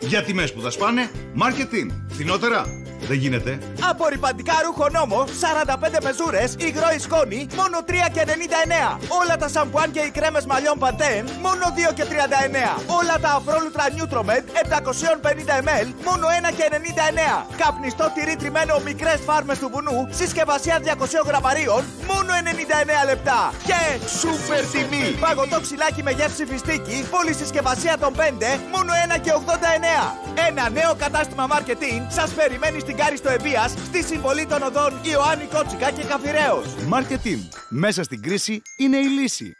Για τιμές που θα σπάνε, marketing. Φθηνότερα. Δεν γίνεται. Απορριπαντικά ρούχο νόμο, 45 μεζούρες, υγρό η σκόνη, μόνο 3 και 99. Όλα τα σαμπουάν και οι κρέμες μαλλιών Pantene, μόνο 2 και 39. Όλα τα αφρόλουτρα Nutromed, 750 ml, μόνο 1 και 99. Καπνιστό τυρί τριμμένο μικρές φάρμες του βουνού, συσκευασία 200 γραμμαρίων, μόνο 99 λεπτά. Και σούπερ τιμή. Παγωτό ξυλάκι με γεύση φιστίκι, πόλη συσκευασία των 5, μόνο 1 και 89. Ένα νέο κατάστημα marketing σας περιμένει στην Κάριστο Εμπίας, στη συμβολή των οδών Ιωάννη Κότσικα και Καφιρέως. Marketing. Μέσα στην κρίση είναι η λύση.